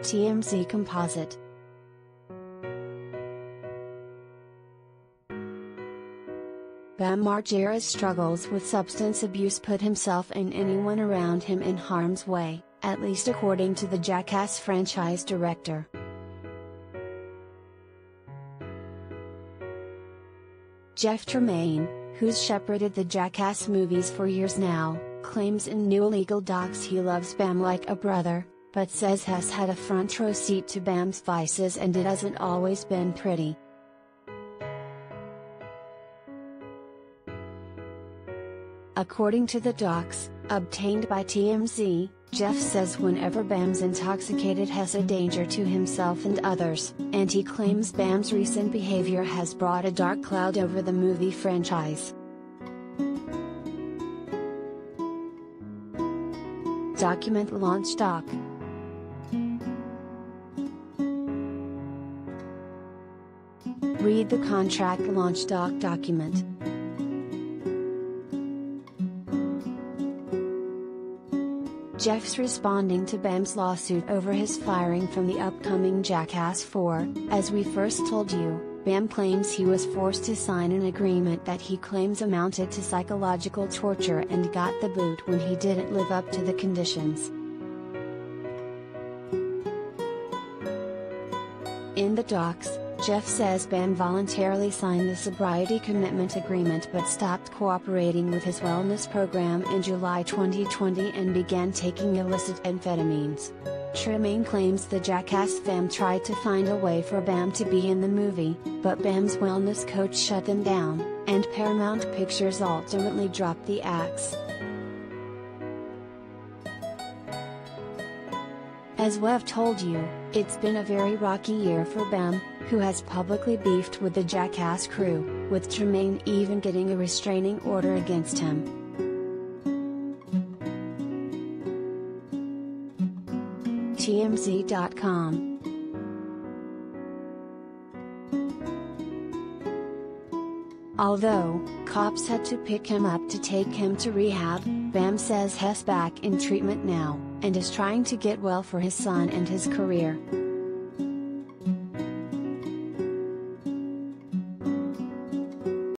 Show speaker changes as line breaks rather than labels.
TMZ Composite. Bam Margera's struggles with substance abuse put himself and anyone around him in harm's way, at least according to the Jackass franchise director. Jeff Tremaine, who's shepherded the Jackass movies for years now, claims in new legal docs he loves Bam like a brother, but says has had a front row seat to Bam's vices and it hasn't always been pretty. According to the docs, obtained by TMZ, Jeff says whenever Bam's intoxicated has a danger to himself and others, and he claims Bam's recent behavior has brought a dark cloud over the movie franchise. Document launch doc. Read the contract launch doc document. Jeff's responding to Bam's lawsuit over his firing from the upcoming Jackass 4. As we first told you, Bam claims he was forced to sign an agreement that he claims amounted to psychological torture and got the boot when he didn't live up to the conditions. In the docs, Jeff says Bam voluntarily signed the sobriety commitment agreement but stopped cooperating with his wellness program in July 2020 and began taking illicit amphetamines. Tremaine claims the Jackass fam tried to find a way for Bam to be in the movie, but Bam's wellness coach shut them down, and Paramount Pictures ultimately dropped the axe. As we've told you, it's been a very rocky year for Bam, who has publicly beefed with the Jackass crew, with Tremaine even getting a restraining order against him. TMZ.com Although, cops had to pick him up to take him to rehab, Bam says he's back in treatment now, and is trying to get well for his son and his career.